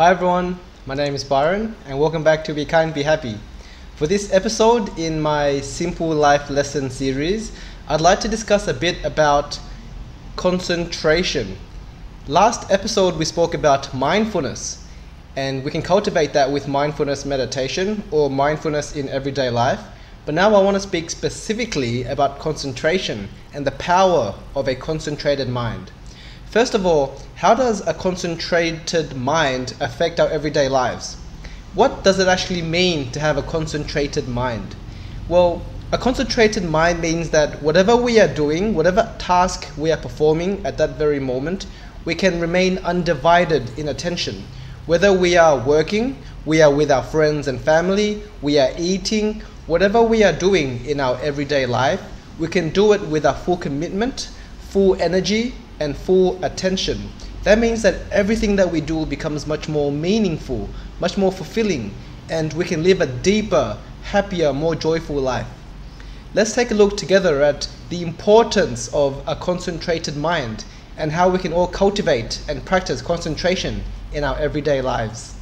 Hi everyone, my name is Byron and welcome back to Be Kind, Be Happy. For this episode in my Simple Life Lesson series, I'd like to discuss a bit about concentration. Last episode we spoke about mindfulness and we can cultivate that with mindfulness meditation or mindfulness in everyday life. But now I want to speak specifically about concentration and the power of a concentrated mind. First of all, how does a concentrated mind affect our everyday lives? What does it actually mean to have a concentrated mind? Well, a concentrated mind means that whatever we are doing, whatever task we are performing at that very moment, we can remain undivided in attention. Whether we are working, we are with our friends and family, we are eating, whatever we are doing in our everyday life, we can do it with a full commitment, full energy, and full attention. That means that everything that we do becomes much more meaningful, much more fulfilling, and we can live a deeper, happier, more joyful life. Let's take a look together at the importance of a concentrated mind and how we can all cultivate and practice concentration in our everyday lives.